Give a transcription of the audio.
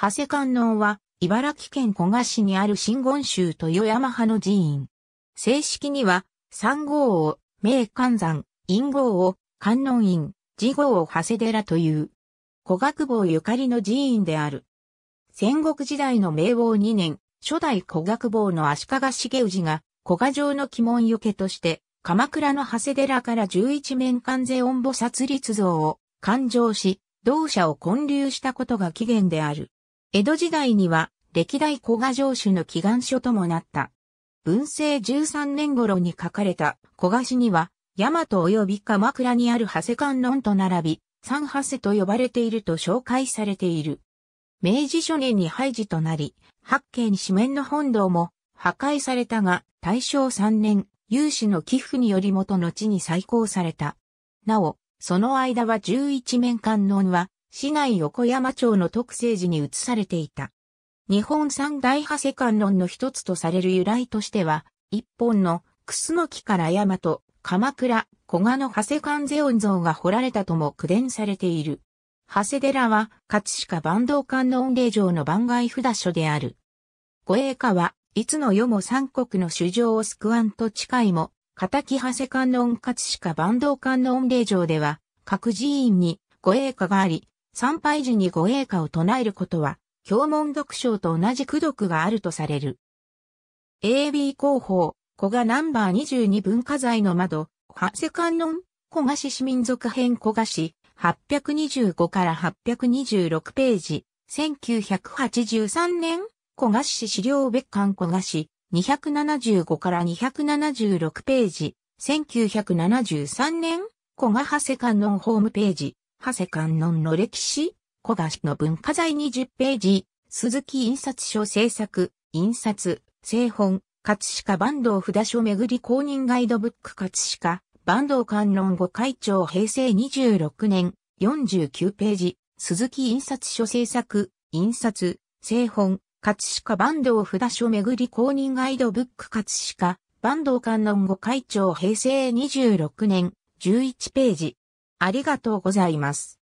長谷観音は、茨城県古河市にある真言宗豊山派の寺院。正式には、三号を、名観山、陰号を、観音院、次号を長谷寺という、古学坊ゆかりの寺院である。戦国時代の明王2年、初代古学坊の足利重氏が、古賀城の鬼門よけとして、鎌倉の長谷寺から十一面観世音菩薩立像を勘定し、同社を建立したことが起源である。江戸時代には、歴代古賀城主の祈願書ともなった。文政13年頃に書かれた古賀史には、大和及び鎌倉にある長谷観音と並び、三長谷と呼ばれていると紹介されている。明治初年に廃寺となり、八景に四面の本堂も破壊されたが、大正3年、有志の寄付により元の地に再興された。なお、その間は十一面観音は、市内横山町の特政寺に移されていた。日本三大派世観音の一つとされる由来としては、一本のクスノキから山と鎌倉、小賀の長谷観世音像が彫られたとも口伝されている。長谷寺は、葛飾坂東観音霊場の番外札所である。護衛家はいつの世も三国の主情を救わんと誓いも、片木長谷観音葛飾坂東観音霊場では、各寺院に護衛家があり、参拝時に護衛家を唱えることは、教文読章と同じ功読があるとされる。AB 広報、古賀ナンバー22文化財の窓、長谷観音、古賀市市民族編古賀市、825から826ページ、1983年、古賀市資料別館古賀市、275から276ページ、1973年、古賀長谷観音ホームページ、長谷観音の歴史、古賀市の文化財20ページ、鈴木印刷所制作、印刷、製本、葛飾坂東札所巡り公認ガイドブック葛飾、坂東観音御会長平成26年。49ページ、鈴木印刷所制作、印刷、製本、葛飾坂東札所巡り公認ガイドブック葛飾、坂東観音御会長平成26年。11ページ。ありがとうございます。